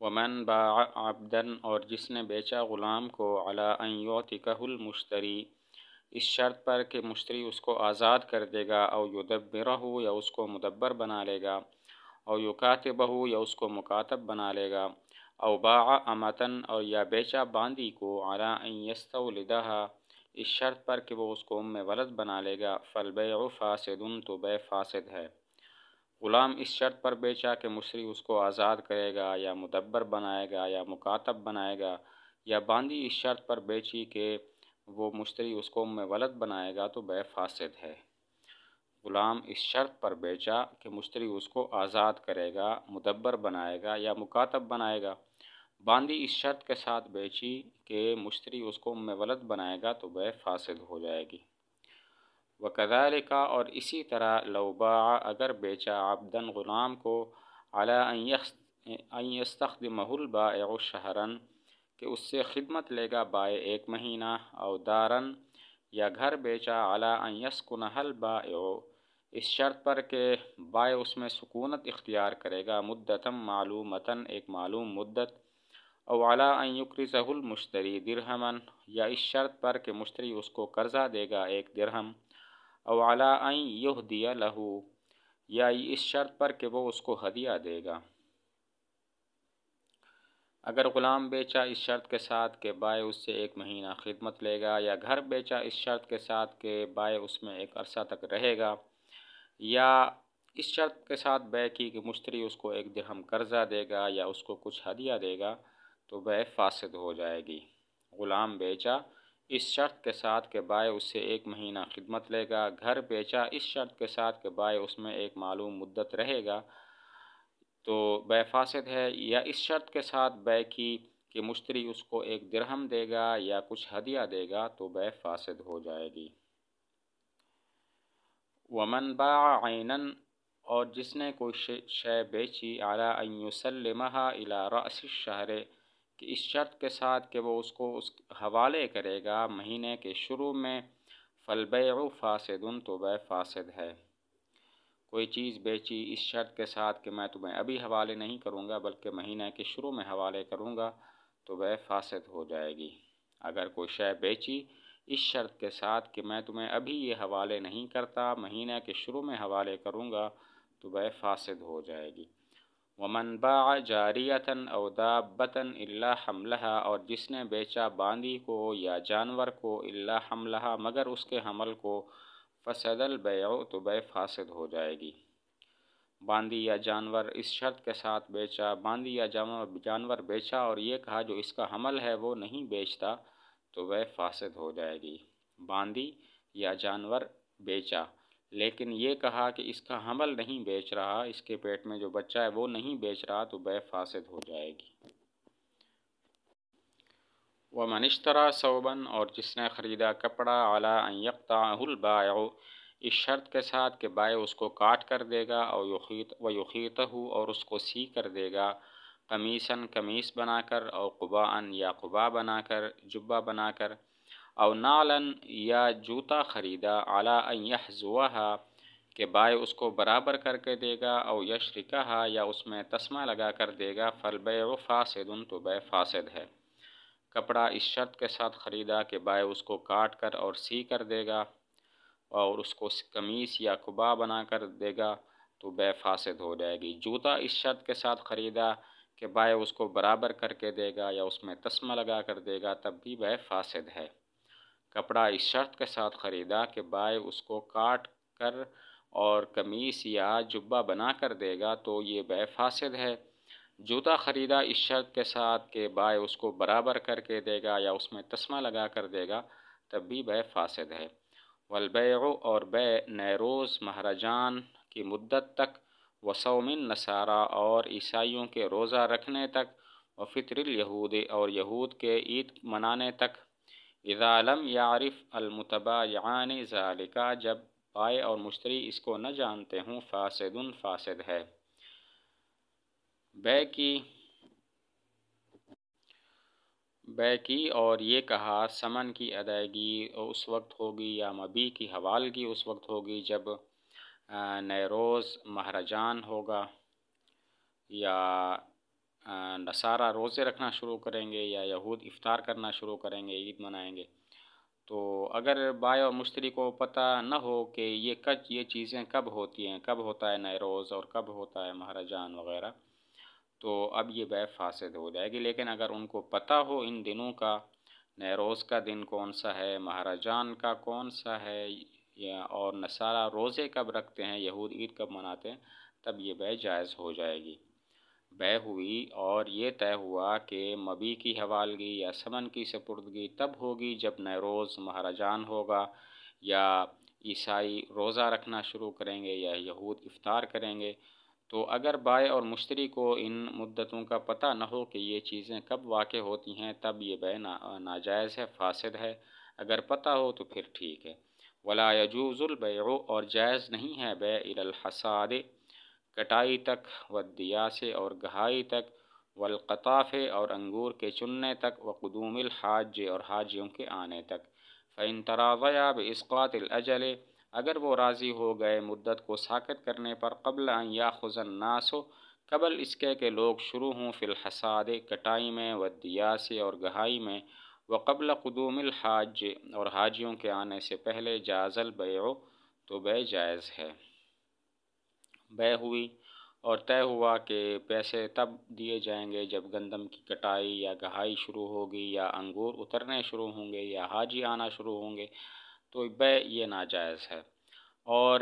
ومن باع عبدن اور جس نے بیچا غلام کو علی ان یعتکہ المشتری اس شرط پر کہ مشتری اس کو آزاد کر دے گا او یدبرہ یا اس کو مدبر بنا لے گا، او یکاتبہ یا اس کو مکاتب بنا لے گا، او باع امتن اور یا بیچا باندی کو علی ان یستولدہ اس شرط پر کہ وہ اس کو ام ولد بنا لے گا فالبیع فاسد، تو بے فاسد ہے۔ غلام اس شرط پر بیچا کہ مشتری اس کو آزاد کرے گا یا مدبر بنائے گا یا مکاتب بنائے گا یا باندی اس شرط پر بیچی کہ وہ مشتری اس کو ام ولد بنائے گا تو بے فاسد ہے۔ غلام اس شرط پر بیچا کہ مشتری اس کو آزاد کرے گا، مدبر بنائے گا یا مکاتب بنائے گا۔ باندی اس شرط کے ساتھ بیچی کہ مشتری اس کو ام ولد بنائے گا تو بے فاسد ہو جائے گی۔ وکذالک اور اسی طرح باع، اگر بیچا عبدن غلام کو، علی ان یستخدمہ البائع شہرن کہ اس سے خدمت لے گا بائع ایک مہینہ او دارن یا گھر بیچا علی ان یسکنہ البائع، اس شرط پر کہ بائع اس میں سکونت اختیار کرے گا مدتم معلومتاً ایک معلوم مدت، او علی ان یکرزہ المشتری درہمن یا اس شرط پر کہ مشتری اس کو قرضہ دے گا ایک درہم او علی ان یہدی لہو یا اس شرط پر کہ وہ اس کو ہدیہ دے گا۔ اگر غلام بیچا اس شرط کے ساتھ کہ بائے اس سے ایک مہینہ خدمت لے گا، یا گھر بیچا اس شرط کے ساتھ کہ بائے اس میں ایک عرصہ تک رہے گا، یا اس شرط کے ساتھ بے کی کہ مشتری اس کو ایک درہم قرضہ دے گا یا اس کو کچھ ہدیہ دے گا، تو بے فاسد ہو جائے گی۔ غلام بیچا اس شرط کے ساتھ کہ بائے اس سے ایک مہینہ خدمت لے گا۔ گھر بیچا، اس شرط کے ساتھ کہ بائے اس میں ایک معلوم مدت رہے گا۔ تو بے فاسد ہے یا اس شرط کے ساتھ بے کی کہ مشتری اس کو ایک درہم دے گا یا کچھ ہدیہ دے گا تو بے فاسد ہو جائے گی۔ ومن باع عینن اور جس نے کوئی شے بیچی اعلیٰ ان یسلمہا الى رأس الشہر کہ اس شرط کے ساتھ کہ وہ اس کو اس حوالے کرے گا مہینے کے شروع میں فالبیع فاسد، تو بے فاسد ہے۔ کوئی چیز بیچی اس شرط کے ساتھ کہ میں تمہیں ابھی حوالے نہیں کروں گا، بلکہ مہینے کے شروع میں حوالے کروں گا، تو بے فاسد ہو جائے گی۔ اگر کوئی شے بیچی اس شرط کے ساتھ کہ میں تمہیں ابھی یہ حوالے نہیں کرتا، مہینے کے شروع میں حوالے کروں گا، تو بے فاسد ہو جائے گی۔ ومن باع جاریتاً او دابتاً الا حملہ اور جس نے بیچا باندی کو یا جانور کو الا حملہ مگر اس کے حمل کو، فسد البیع تو بے فاسد ہو جائے گی۔ باندی یا جانور اس شرط کے ساتھ بیچا باندی یا جانور بیچا اور یہ کہا جو اس کا حمل ہے وہ نہیں بیچتا تو بے فاسد ہو جائے گی۔ باندی یا جانور بیچا۔ لیکن یہ کہا کہ اس کا حمل نہیں بیچ رہا، اس کے پیٹ میں جو بچہ ہے وہ نہیں بیچ رہا تو بے فاسد ہو جائے گی۔ وہ منشترا صوباً اور جس نے خریدا کپڑا اعلیٰ یکتا البائع، اس شرط کے ساتھ کہ بائع اس کو کاٹ کر دے گا، اور یخیت و یخیت اور اس کو سی کر دے گا۔ قمیصاً قمیص بنا کر، اور قباً یا قبا بنا کر، جبہ بنا کر۔ او نالن یا جوتا خریدا اعلیٰ یحزوہا، کہ بائے اس کو برابر کر کے دے گا او یشرکہا، یا اس میں تسمہ لگا کر دے گا، فالبیع فاسد تو بے فاسد ہے۔ کپڑا اس شرط کے ساتھ خریدا کہ بائے اس کو کاٹ کر اور سی کر دے گا، اور اس کو قمیص یا کبا بنا کر دے گا، تو بے فاسد ہو جائے گی۔ جوتا اس شرط کے ساتھ خریدا کہ بائے اس کو برابر کر کے دے گا، یا اس میں تسمہ لگا کر دے گا، تب بھی بے فاسد ہے۔ کپڑا اس شرط کے ساتھ خریدا کہ بائے اس کو کاٹ کر اور قمیص یا جبہ بنا کر دے گا تو یہ بے فاسد ہے۔ جوتا خریدا اس شرط کے ساتھ کہ بائے اس کو برابر کر کے دے گا یا اس میں تسمہ لگا کر دے گا تب بھی بے فاسد ہے۔ والبیع اور بے نیروز مہرجان کی مدت تک وسومن نصارہ اور عیسائیوں کے روزہ رکھنے تک و فطر الیہود اور یہود کے عید منانے تک۔ اذا لم یعرف المتبایعان ذالکا جب پائے اور مشتری اس کو نہ جانتے ہوں، فاسد فاسد ہے۔ بے کی بے کی اور یہ کہا، سمن کی ادائیگی اس وقت ہوگی یا مبی کی حوالگی اس وقت ہوگی جب نیروز مہرجان ہوگا یا نصارہ روزے رکھنا شروع کریں گے یا یہود افطار کرنا شروع کریں گے، عید منائیں گے۔ تو اگر بائع اور مشتری کو پتہ نہ ہو کہ یہ کچ یہ چیزیں کب ہوتی ہیں، کب ہوتا ہے نیروز اور کب ہوتا ہے مہرجان وغیرہ، تو اب یہ بے فاسد ہو جائے گی۔ لیکن اگر ان کو پتہ ہو ان دنوں کا نیروز کا دن کون سا ہے مہرجان کا کون سا ہے، یا اور نصارہ روزے کب رکھتے ہیں، یہود عید کب مناتے ہیں، تب یہ بے جائز ہو جائے گی۔ بے ہوئی اور یہ طے ہوا کہ مبی کی حوالگی یا سمن کی سپردگی تب ہوگی جب نیروز مہرجان ہوگا یا عیسائی روزہ رکھنا شروع کریں گے یا یہود افطار کریں گے۔ تو اگر بائع اور مشتری کو ان مدتوں کا پتہ نہ ہو کہ یہ چیزیں کب واقع ہوتی ہیں، تب یہ بے ناجائز ہے، فاسد ہے۔ اگر پتہ ہو تو پھر ٹھیک ہے۔ ولا يجوز البیع اور جائز نہیں ہے بے الحصاد۔ کٹائی تک ودیا سے اور گہائی تک والقطاف اور انگور کے چننے تک، وقدوم الحاج اور حاجیوں کے آنے تک۔ فَإِن تَرَاضَيَا بِإِسْقَاطِ الْأَجَلِ، اگر وہ راضی ہو گئے مدت کو ساکت کرنے پر قبل ان یاخذ الناس، قبل اس کے کہ لوگ شروع ہوں فی الحصاد، کٹائی میں ودیا سے اور گہائی میں، وقبل قدوم الحاج اور حاجیوں کے آنے سے پہلے جاز البیع، تو بے جائز ہے۔ بے ہوئی اور طے ہوا کہ پیسے تب دیے جائیں گے جب گندم کی کٹائی یا گہائی شروع ہوگی یا انگور اترنے شروع ہوں گے یا حاجی آنا شروع ہوں گے، تو بے یہ ناجائز ہے۔ اور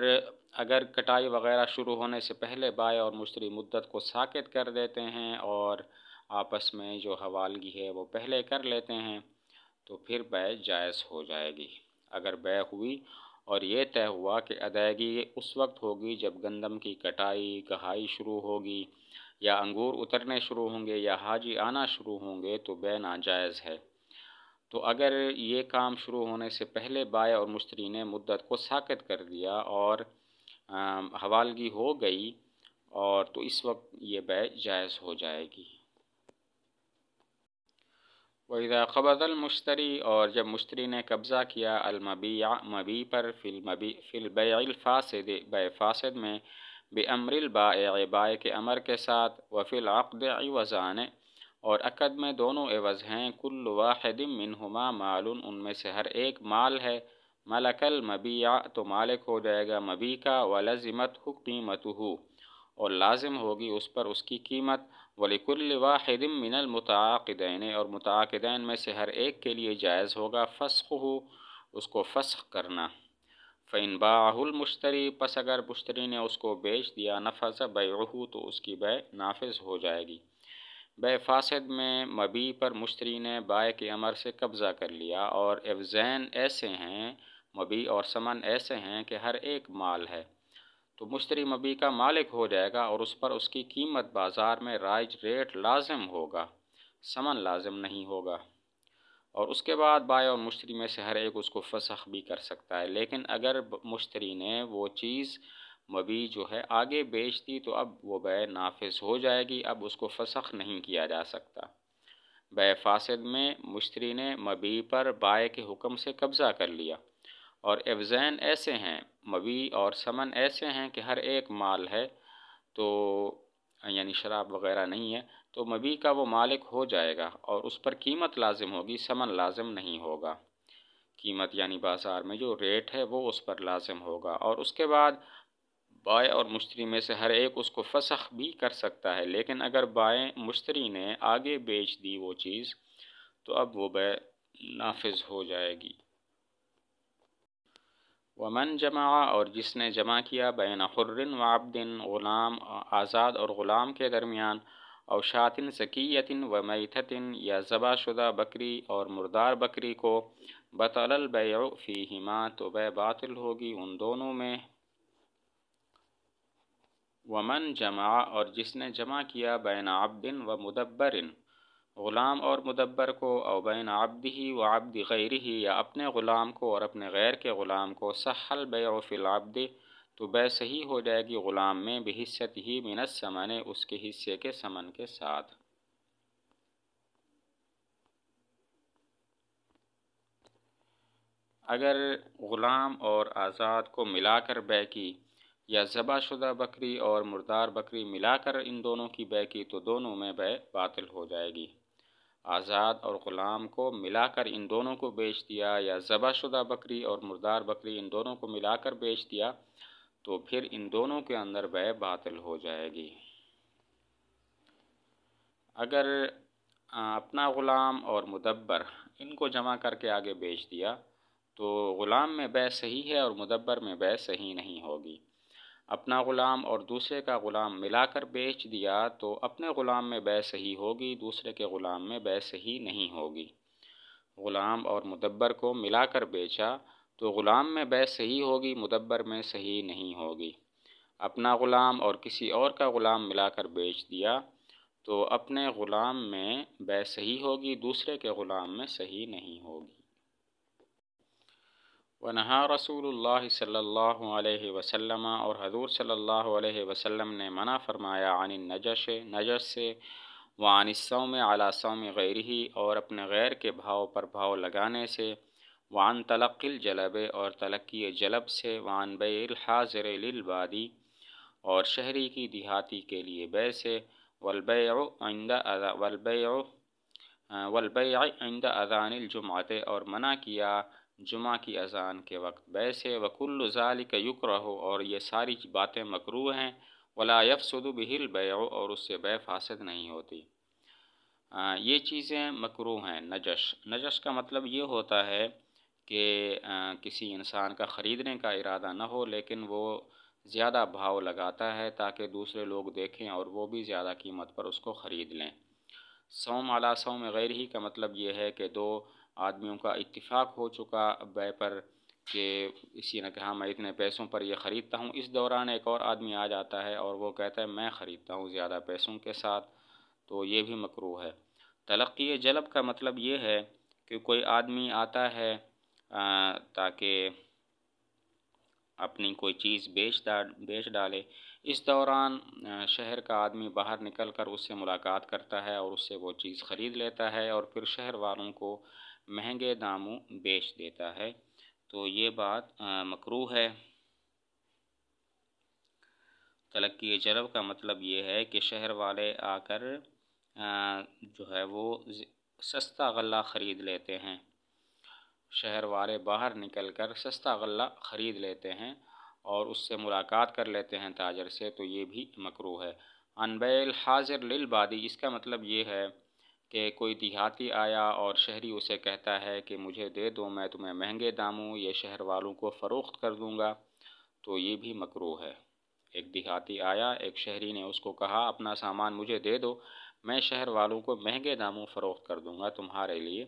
اگر کٹائی وغیرہ شروع ہونے سے پہلے بائع اور مشتری مدت کو ساکت کر دیتے ہیں اور آپس میں جو حوالگی ہے وہ پہلے کر لیتے ہیں، تو پھر بے جائز ہو جائے گی۔ اگر بے ہوئی اور یہ طے ہوا کہ ادائیگی اس وقت ہوگی جب گندم کی کٹائی، کہائی شروع ہوگی یا انگور اترنے شروع ہوں گے یا حاجی آنا شروع ہوں گے تو بے ناجائز ہے۔ تو اگر یہ کام شروع ہونے سے پہلے بائع اور مشتری نے مدت کو ساکت کر دیا اور حوالگی ہو گئی اور تو اس وقت یہ بے جائز ہو جائے گی۔ وَإِذَا قَبَضَ الْمُشْتَرِي اور جب مشتری نے قبضہ کیا المبیع مبی پر فی المبی فی البیع الفاسد بے فاسد میں بے امر البائع، بائع کے امر کے ساتھ وفی العقد عوضان اور عقد میں دونوں عوض ہیں، کل واحد منہما مال، ان میں سے ہر ایک مال ہے، ملک المبیع تو مالک ہو جائے گا مبی کا ولزمت ہو قیمت ہو اور لازم ہوگی اس پر اس کی قیمت ولیکل واحد من المتعاقدین، اور متعاقدین میں سے ہر ایک کے لیے جائز ہوگا فسخ ہو اس کو فسخ کرنا۔ فَإِن بَاعَهُ الْمُشْتَرِي، پس اگر مشتری نے اس کو بیچ دیا، نفذ بیعہ تو اس کی بے نافذ ہو جائے گی۔ بے فاسد میں مبی پر مشتری نے بائے کے امر سے قبضہ کر لیا، اور افزین ایسے ہیں، مبی اور سمن ایسے ہیں کہ ہر ایک مال ہے۔ تو مشتری مبی کا مالک ہو جائے گا اور اس پر اس کی قیمت بازار میں رائج ریٹ لازم ہوگا، سمن لازم نہیں ہوگا۔ اور اس کے بعد بائے اور مشتری میں سے ہر ایک اس کو فسخ بھی کر سکتا ہے۔ لیکن اگر مشتری نے وہ چیز مبی جو ہے آگے بیچ دی تو اب وہ بے نافذ ہو جائے گی، اب اس کو فسخ نہیں کیا جا سکتا۔ بے فاسد میں مشتری نے مبی پر بائے کے حکم سے قبضہ کر لیا۔ اور افزین ایسے ہیں، مبی اور سمن ایسے ہیں کہ ہر ایک مال ہے تو یعنی شراب وغیرہ نہیں ہے، تو مبی کا وہ مالک ہو جائے گا اور اس پر قیمت لازم ہوگی، سمن لازم نہیں ہوگا۔ قیمت یعنی بازار میں جو ریٹ ہے وہ اس پر لازم ہوگا اور اس کے بعد بائیں اور مشتری میں سے ہر ایک اس کو فسخ بھی کر سکتا ہے۔ لیکن اگر بائیں مشتری نے آگے بیچ دی وہ چیز، تو اب وہ بے نافذ ہو جائے گی۔ ومن جمع، اور جس نے جمع کیا بین حرن و عبدن غلام، آزاد اور غلام کے درمیان، او شاطن ذکیتن و میتھتن یا ذبح شدہ بکری اور مردار بکری کو، بطل البیع فیہما، تو بے باطل ہوگی ان دونوں میں۔ ومن جمع، اور جس نے جمع کیا بین عبد و مدبر غلام اور مدبر کو او بین عبد و عبد غیر ہی یا اپنے غلام کو اور اپنے غیر کے غلام کو سحل بیع فی العبد، تو بے صحیح ہو جائے گی غلام میں بحصت ہی من السمن اس کے حصے کے سمن کے ساتھ۔ اگر غلام اور آزاد کو ملا کر بے کی، یا ذبح شدہ بکری اور مردار بکری ملا کر ان دونوں کی بے کی، تو دونوں میں بے باطل ہو جائے گی۔ آزاد اور غلام کو ملا کر ان دونوں کو بیچ دیا یا ذبح شدہ بکری اور مردار بکری ان دونوں کو ملا کر بیچ دیا تو پھر ان دونوں کے اندر بے باطل ہو جائے گی۔ اگر اپنا غلام اور مدبر ان کو جمع کر کے آگے بیچ دیا تو غلام میں بے صحیح ہے اور مدبر میں بے صحیح نہیں ہوگی۔ اپنا غلام اور دوسرے کا غلام ملا کر بیچ دیا تو اپنے غلام میں بے صحیح ہوگی، دوسرے کے غلام میں بے صحیح نہیں ہوگی۔ غلام اور مدبر کو ملا کر بیچا تو غلام میں بے صحیح ہوگی، مدبر میں صحیح نہیں ہوگی۔ اپنا غلام اور کسی اور کا غلام ملا کر بیچ دیا تو اپنے غلام میں بے صحیح ہوگی، دوسرے کے غلام میں صحیح نہیں ہوگی۔ ونہا رسول اللہ صلی اللہ علیہ وسلم اور حضور صلی اللہ علیہ وسلم نے منع فرمایا، عن النجش نجش سے، وعن السوم علی سوم غیرہی اور اپنے غیر کے بھاؤ پر بھاؤ لگانے سے، وعن تلق الجلب اور تلقی جلب سے، وعن بیع الحاضر للبادی اور شہری کی دیہاتی کے لیے بے سے والبیع عند والبیع والبیع عند اذان الجمعہ اور منع کیا جمعہ کی اذان کے وقت۔ بے سے وکل ذالک یکرہ، اور یہ ساری باتیں مکروح ہیں۔ ولا یفسد به البیع، اور اس سے بے فاسد نہیں ہوتی۔ یہ چیزیں مکروح ہیں۔ نجش۔ نجش کا مطلب یہ ہوتا ہے کہ کسی انسان کا خریدنے کا ارادہ نہ ہو، لیکن وہ زیادہ بھاؤ لگاتا ہے تاکہ دوسرے لوگ دیکھیں اور وہ بھی زیادہ قیمت پر اس کو خرید لیں۔ سوم علا سوم غیر ہی کا مطلب یہ ہے کہ دو آدمیوں کا اتفاق ہو چکا بے پر کہ اسی نے کہا میں اتنے پیسوں پر یہ خریدتا ہوں۔ اس دوران ایک اور آدمی آ جاتا ہے اور وہ کہتا ہے میں خریدتا ہوں زیادہ پیسوں کے ساتھ۔ تو یہ بھی مکروح ہے۔ تلقی جلب کا مطلب یہ ہے کہ کوئی آدمی آتا ہے تاکہ اپنی کوئی چیز بیچ بیچ ڈالے۔ اس دوران شہر کا آدمی باہر نکل کر اس سے ملاقات کرتا ہے اور اس سے وہ چیز خرید لیتا ہے اور پھر شہر والوں کو مہنگے داموں بیچ دیتا ہے۔ تو یہ بات مکروح ہے۔ تلقی جلب کا مطلب یہ ہے کہ شہر والے آ کر جو ہے وہ سستا غلہ خرید لیتے ہیں۔ شہر والے باہر نکل کر سستا غلہ خرید لیتے ہیں اور اس سے ملاقات کر لیتے ہیں تاجر سے، تو یہ بھی مکروح ہے۔ انبیل حاضر للبادی، اس کا مطلب یہ ہے کہ کوئی دیہاتی آیا اور شہری اسے کہتا ہے کہ مجھے دے دو، میں تمہیں مہنگے داموں یہ شہر والوں کو فروخت کر دوں گا۔ تو یہ بھی مکروح ہے۔ ایک دیہاتی آیا، ایک شہری نے اس کو کہا، اپنا سامان مجھے دے دو، میں شہر والوں کو مہنگے داموں فروخت کر دوں گا تمہارے لیے۔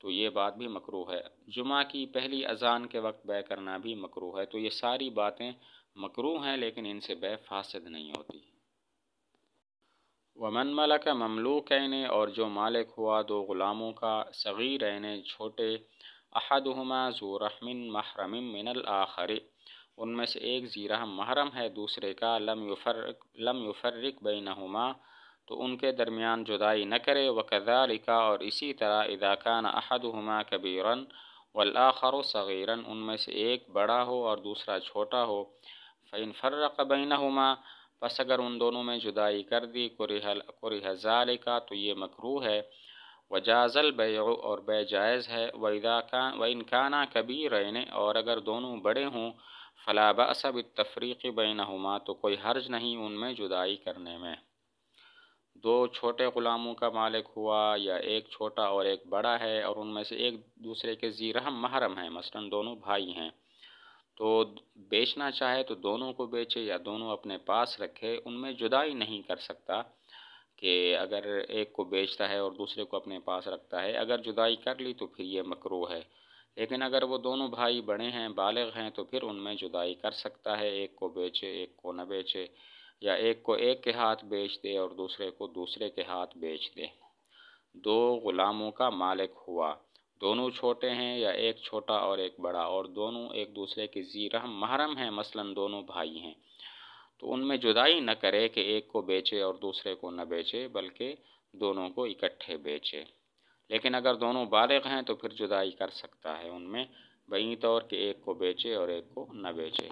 تو یہ بات بھی مکروح ہے۔ جمعہ کی پہلی اذان کے وقت بے کرنا بھی مکروح ہے۔ تو یہ ساری باتیں مکروح ہیں، لیکن ان سے بے فاسد نہیں ہوتی۔ ومن ملک مملوکین اور جو مالک ہوا دو غلاموں کا، صغیرین چھوٹے، احدہما ذو رحم محرم من الآخر۔ ان میں سے ایک زیرحم محرم ہے، دوسرے کا لم یفرق لم یفرق بینہما۔ تو ان کے درمیان جدائی نہ کرے وکذالک اور اسی طرح اذا کان احدہما کبیرا والآخر صغیرا ان میں سے ایک بڑا ہو اور دوسرا چھوٹا ہو۔ فَإِن فرق بینہما پس اگر ان دونوں میں جدائی کر دی قریح ذالکا، تو یہ مکروح ہے۔ وجاز البیع، اور بے جائز ہے۔ وَإِن كَانَا كَبِيرَيْنِ اور اگر دونوں بڑے ہوں، فلا بأس بالتفریق بینہما، تو کوئی حرج نہیں ان میں جدائی کرنے میں۔ دو چھوٹے غلاموں کا مالک ہوا، یا ایک چھوٹا اور ایک بڑا ہے، اور ان میں سے ایک دوسرے کے زیرہم محرم ہیں۔ مثلا دونوں بھائی ہیں۔ تو بیچنا چاہے تو دونوں کو بیچے یا دونوں اپنے پاس رکھے، ان میں جدائی نہیں کر سکتا کہ اگر ایک کو بیچتا ہے اور دوسرے کو اپنے پاس رکھتا ہے، اگر جدائی کر لی تو پھر یہ مکرو ہے۔ لیکن اگر وہ دونوں بھائی بڑے ہیں، بالغ ہیں، تو پھر ان میں جدائی کر سکتا ہے۔ ایک کو بیچے، ایک کو نہ بیچے، یا ایک کو ایک کے ہاتھ بیچ دے اور دوسرے کو دوسرے کے ہاتھ بیچ دے۔ دو غلاموں کا مالک ہوا۔ دونوں چھوٹے ہیں یا ایک چھوٹا اور ایک بڑا، اور دونوں ایک دوسرے کے زیرہ محرم ہیں، مثلا دونوں بھائی ہیں۔ تو ان میں جدائی نہ کرے کہ ایک کو بیچے اور دوسرے کو نہ بیچے، بلکہ دونوں کو اکٹھے بیچے۔ لیکن اگر دونوں بالغ ہیں تو پھر جدائی کر سکتا ہے ان میں بئی طور کہ ایک کو بیچے اور ایک کو نہ بیچے۔